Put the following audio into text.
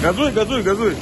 Газуй, газуй, газуй.